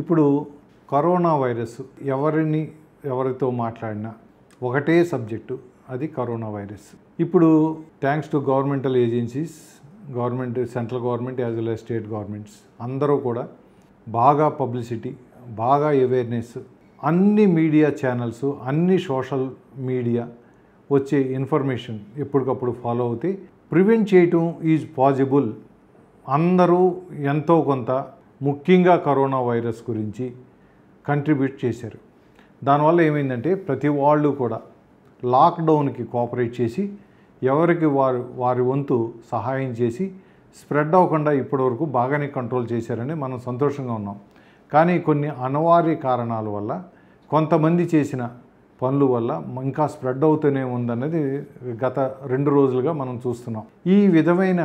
ఇప్పుడు corona virus ఎవరిని ఎవరితో మాట్లాడినా ఒకటే సబ్జెక్టు అది కరోనా వైరస్. ఇప్పుడు thanks to governmental agencies government central government as well as state governments. అందరూ కూడా బాగా పబ్లిసిటీ బాగా అవేర్నెస్ అన్ని మీడియా ఛానల్స్ అన్ని సోషల్ మీడియా వచ్చే ఇన్ఫర్మేషన్ ఎప్పటికప్పుడు ఫాలో అవుతే ప్రివెంట్ చేయటం ఈజ్ పాసిబుల్ అందరూ ఎంతో కొంత ముఖ్యంగా కరోనా వైరస్ గురించి కంట్రిబ్యూట్ చేశారు. దానివల్ల ఏమైందంటే ప్రతి వాళ్ళు కూడా లాక్డౌన్కి కోఆపరేట్ చేసి ఎవరికి వారు వారి వంతు సహాయం చేసి స్ప్రెడ్ అవ్వకుండా ఇప్పటివరకు బాగానే కంట్రోల్ చేశారని మనం సంతోషంగా ఉన్నాం. కానీ కొన్ని అనివార్య కారణాల వల్ల కొంతమంది చేసిన పనుల వల్ల ఇంకా స్ప్రెడ్ అవుతూనే ఉందన్నది గత రెండు రోజులుగా మనం చూస్తున్నాం. ఈ విధమైన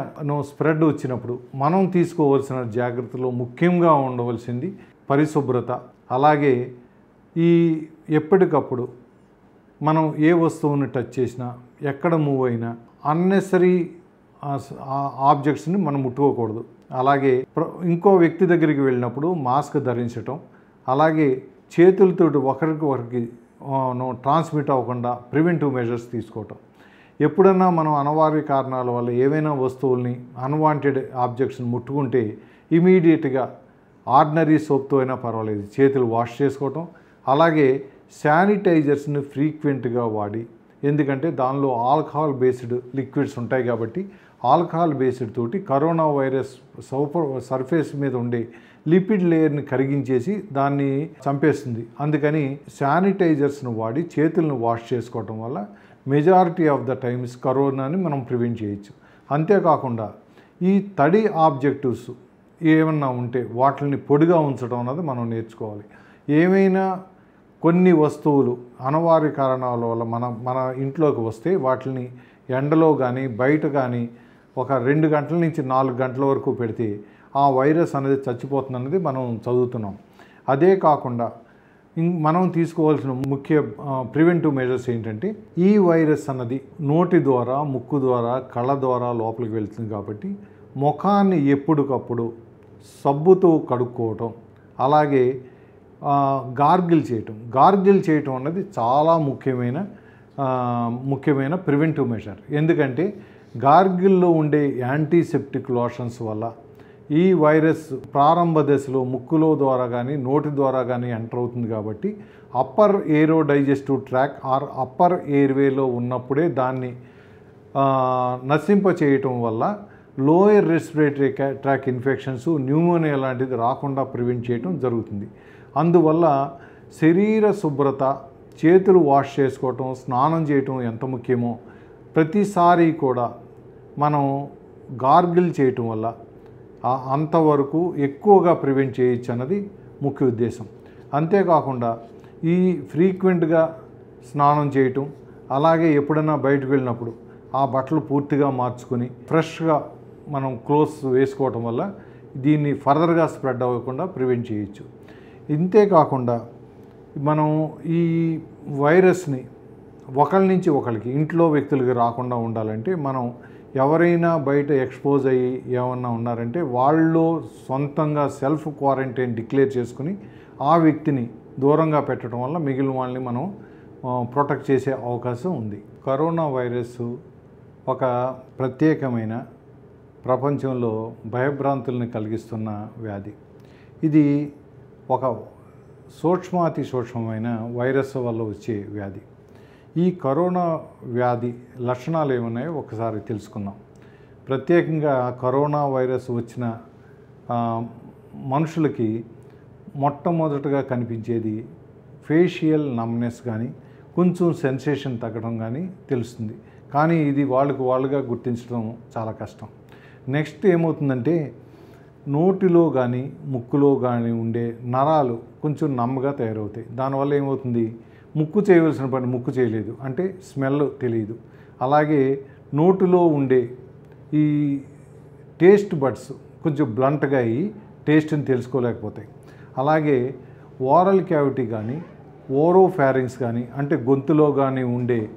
స్ప్రెడ్ వచ్చినప్పుడు మనం తీసుకోవాల్సిన జాగ్రత్తలు ముఖ్యంగా ఉండవలసింది పరిశుభ్రత. అలాగే ఈ ఎప్పటికప్పుడు మనం ఏ వస్తువుని టచ్ చేసినా ఎక్కడ మూవ్ అయినా అన్నెసరీ ఆబ్జెక్ట్స్ని మనం ముట్టుకోకూడదు. అలాగే ఇంకో వ్యక్తి దగ్గరికి వెళ్ళినప్పుడు మాస్క్ ధరించటం అలాగే చేతులతోటి ఒకరికి ఒకరికి ట్రాన్స్మిట్ అవ్వకుండా ప్రివెంటివ్ మెజర్స్ తీసుకోవటం. ఎప్పుడన్నా మనం అనవార్య కారణాల వల్ల ఏవైనా వస్తువుల్ని అన్వాంటెడ్ ఆబ్జెక్ట్స్ని ముట్టుకుంటే ఇమీడియట్గా ఆర్డినరీ సోప్తో అయినా పర్వాలేదు. చేతులు వాష్ చేసుకోవటం. అలాగే శానిటైజర్స్ని ఫ్రీక్వెంట్గా వాడి ఎందుకంటే దానిలో ఆల్కహాల్ బేస్డ్ లిక్విడ్స్ ఉంటాయి కాబట్టి ఆల్కహాల్ బేస్డ్ తోటి కరోనా వైరస్ సౌప సర్ఫేస్ మీద ఉండే లిపిడ్ లేయర్ని కరిగించేసి దాన్ని చంపేస్తుంది. అందుకని శానిటైజర్స్ను వాడి చేతులను వాష్ చేసుకోవటం వల్ల మెజారిటీ ఆఫ్ ద టైమ్స్ కరోనాని మనం ప్రివెంట్ చేయొచ్చు. అంతేకాకుండా ఈ తడి ఆబ్జెక్టివ్స్ ఏమన్నా ఉంటే వాటిని పొడిగా ఉంచడం అన్నది మనం నేర్చుకోవాలి. ఏమైనా కొన్ని వస్తువులు అనివార్య కారణాల వల్ల మన మన ఇంట్లోకి వస్తే వాటిని ఎండలో కానీ బయట కానీ ఒక రెండు గంటల నుంచి నాలుగు గంటల వరకు పెడితే ఆ వైరస్ అనేది చచ్చిపోతుంది అనేది మనం చదువుతున్నాం. అదే కాకుండా ఇం- మనం తీసుకోవాల్సిన ముఖ్య ప్రివెంటివ్ మెజర్స్ ఏంటంటే ఈ వైరస్ అన్నది నోటి ద్వారా ముక్కు ద్వారా కళ్ళ ద్వారా లోపలికి వెళ్తుంది కాబట్టి ముఖాన్ని ఎప్పటికప్పుడు సబ్బుతో కడుక్కోవటం అలాగే గార్గిల్ చేయటం. గార్గిల్ చేయటం అన్నది చాలా ముఖ్యమైన ముఖ్యమైన ప్రివెంటివ్ మెషర్. ఎందుకంటే గార్గిల్లో ఉండే యాంటీసెప్టిక్ లోషన్స్ వల్ల ఈ వైరస్ ప్రారంభ దశలో ముక్కులో ద్వారా కానీ నోటి ద్వారా కానీ ఎంటర్ అవుతుంది కాబట్టి upper aero digestive tract or upper ఎయిర్వేలో ఉన్నప్పుడే దాన్ని నశింప చేయటం వల్ల lower respiratory tract infections pneumonia లాంటిది రాకుండా ప్రివెంట్ చేయటం జరుగుతుంది. అందువల్ల శరీర శుభ్రత చేతులు వాష్ చేసుకోవటం స్నానం చేయటం ఎంత ముఖ్యమో ప్రతిసారి కూడా మనం గార్గిల్ చేయటం వల్ల అంతవరకు ఎక్కువగా ప్రివెంట్ చేయొచ్చు అన్నది ముఖ్య ఉద్దేశం. అంతేకాకుండా ఈ ఫ్రీక్వెంట్గా స్నానం చేయటం అలాగే ఎప్పుడైనా బయటకు వెళ్ళినప్పుడు ఆ బట్టలు పూర్తిగా మార్చుకొని ఫ్రెష్గా మనం క్లోత్స్ వేసుకోవటం వల్ల దీన్ని ఫర్దర్గా స్ప్రెడ్ అవ్వకుండా ప్రివెంట్ చేయొచ్చు. ఇంతే కాకుండా మనం ఈ వైరస్ని ఒకరి నుంచి ఒకరికి ఇంట్లో వ్యక్తులకి రాకుండా ఉండాలంటే మనం ఎవరైనా బయట ఎక్స్పోజ్ అయ్యి ఏమన్నా ఉన్నారంటే వాళ్ళు సొంతంగా సెల్ఫ్ క్వారంటైన్ డిక్లేర్ చేసుకుని ఆ వ్యక్తిని దూరంగా పెట్టడం వల్ల మిగిలిన వాళ్ళని మనం ప్రొటెక్ట్ చేసే అవకాశం ఉంది. కరోనా వైరస్ ఒక ప్రత్యేకమైన ప్రపంచంలో భయభ్రాంతుల్ని కలిగిస్తున్న వ్యాధి. ఇది ఒక సూక్ష్మాతి సూక్ష్మమైన వైరస్ వల్ల వచ్చే వ్యాధి. ఈ కరోనా వ్యాధి లక్షణాలు ఏమున్నాయో ఒకసారి తెలుసుకుందాం. ప్రత్యేకంగా కరోనా వైరస్ వచ్చిన మనుషులకి మొట్టమొదటగా కనిపించేది ఫేషియల్ నమ్నెస్ కానీ కొంచెం సెన్సేషన్ తగ్గడం కానీ తెలుస్తుంది. కానీ ఇది వాళ్ళకు వాళ్ళుగా గుర్తించడం చాలా కష్టం. నెక్స్ట్ ఏమవుతుందంటే నోటిలో కానీ ముక్కులో కానీ ఉండే నరాలు కొంచెం నమ్మగా తయారవుతాయి. దానివల్ల ఏమవుతుంది? ముక్కు చేయవలసిన పని ముక్కు చేయలేదు. అంటే స్మెల్ తెలియదు. అలాగే నోటిలో ఉండే ఈ టేస్ట్ బడ్స్ కొంచెం బ్లంట్గా అయ్యి టేస్ట్ని తెలుసుకోలేకపోతాయి. అలాగే ఓరల్ క్యావిటీ కానీ ఓరో ఫ్యారింగ్స్ కానీ అంటే గొంతులో కానీ ఉండే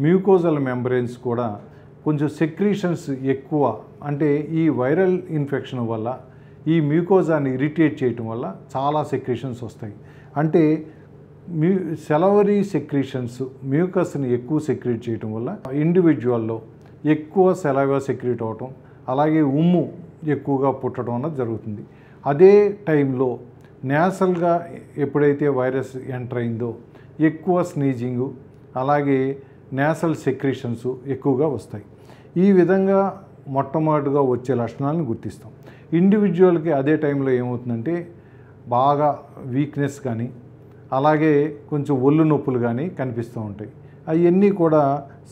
మ్యూకోజల్ మెంబ్రెయిన్స్ కూడా కొంచెం సెక్రీషన్స్ ఎక్కువ. అంటే ఈ వైరల్ ఇన్ఫెక్షన్ వల్ల ఈ మ్యూకోజాని ఇరిటేట్ చేయటం వల్ల చాలా సెక్రేషన్స్ వస్తాయి. అంటే మ్యూ సెలవరీ సెక్రీషన్స్ మ్యూకస్ని ఎక్కువ సెక్రీట్ చేయటం వల్ల ఇండివిజువల్లో ఎక్కువ సెలవా సెక్రీట్ అవటం అలాగే ఉమ్ము ఎక్కువగా పుట్టడం అన్నది జరుగుతుంది. అదే టైంలో నేసల్గా ఎప్పుడైతే వైరస్ ఎంటర్ అయిందో ఎక్కువ స్నీజింగు అలాగే నేసల్ సెక్రీషన్స్ ఎక్కువగా వస్తాయి. ఈ విధంగా మొట్టమొదటిగా వచ్చే లక్షణాలను గుర్తిస్తాం. ఇండివిజువల్కి అదే టైంలో ఏమవుతుందంటే బాగా వీక్నెస్ కానీ అలాగే కొంచెం ఒళ్ళు నొప్పులు కానీ కనిపిస్తూ ఉంటాయి. అవన్నీ కూడా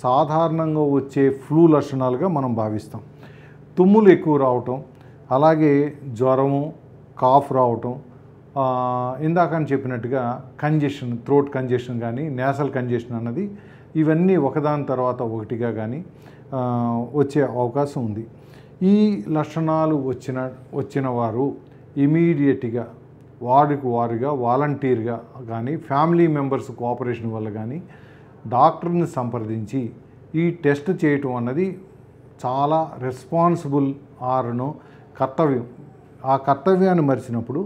సాధారణంగా వచ్చే ఫ్లూ లక్షణాలుగా మనం భావిస్తాం. తుమ్ములు ఎక్కువ రావటం అలాగే జ్వరము కాఫ్ రావటం ఇందాక అని చెప్పినట్టుగా కంజెషన్ థ్రోట్ కంజెషన్ కానీ నేసల్ కంజెషన్ అన్నది ఇవన్నీ ఒకదాని తర్వాత ఒకటిగా కానీ వచ్చే అవకాశం ఉంది. ఈ లక్షణాలు వచ్చిన వచ్చిన వారు ఇమీడియట్గా వారికి వారుగా వాలంటీర్గా కానీ ఫ్యామిలీ మెంబర్స్ కోఆపరేషన్ వల్ల కానీ డాక్టర్ని సంప్రదించి ఈ టెస్ట్ చేయటం అన్నది చాలా రెస్పాన్సిబుల్ ఆరును కర్తవ్యం. ఆ కర్తవ్యాన్ని మరిచినప్పుడు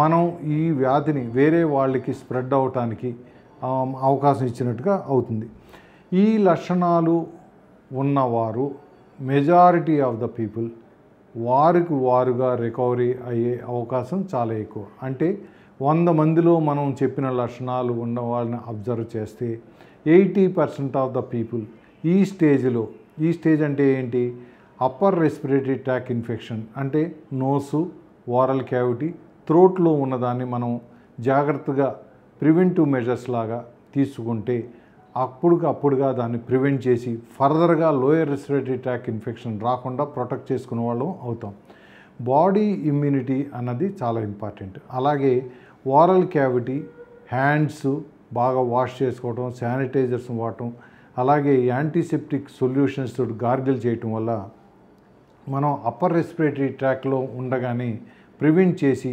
మనం ఈ వ్యాధిని వేరే వాళ్ళకి స్ప్రెడ్ అవటానికి అవకాశం ఇచ్చినట్టుగా అవుతుంది. ఈ లక్షణాలు ఉన్నవారు మెజారిటీ ఆఫ్ ద పీపుల్ వారికి వారుగా రికవరీ అయ్యే అవకాశం చాలా ఎక్కువ. అంటే వంద మందిలో మనం చెప్పిన లక్షణాలు ఉన్న వాళ్ళని అబ్జర్వ్ చేస్తే eighty percent of the people ఈ స్టేజ్లో ఈ స్టేజ్ అంటే ఏంటి? అప్పర్ రెస్పిరేటరీ ట్రాక్ ఇన్ఫెక్షన్ అంటే నోసు వారల్ క్యావిటీ త్రోట్లో ఉన్నదాన్ని మనం జాగ్రత్తగా ప్రివెంటివ్ మెజర్స్ లాగా తీసుకుంటే అప్పుడుగా అప్పుడుగా దాన్ని ప్రివెంట్ చేసి ఫర్దర్గా లోయర్ రెస్పిరేటరీ ట్రాక్ ఇన్ఫెక్షన్ రాకుండా ప్రొటెక్ట్ చేసుకునే వాళ్ళం అవుతాం. బాడీ ఇమ్యూనిటీ అన్నది చాలా ఇంపార్టెంట్. అలాగే ఓరల్ క్యావిటీ హ్యాండ్స్ బాగా వాష్ చేసుకోవటం శానిటైజర్స్ వాడటం అలాగే యాంటీసెప్టిక్ సొల్యూషన్స్ తోటి గార్గిల్ చేయటం వల్ల మనం అప్పర్ రెస్పిరేటరీ ట్రాక్లో ఉండగానే ప్రివెంట్ చేసి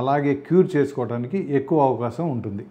అలాగే క్యూర్ చేసుకోవడానికి ఎక్కువ అవకాశం ఉంటుంది.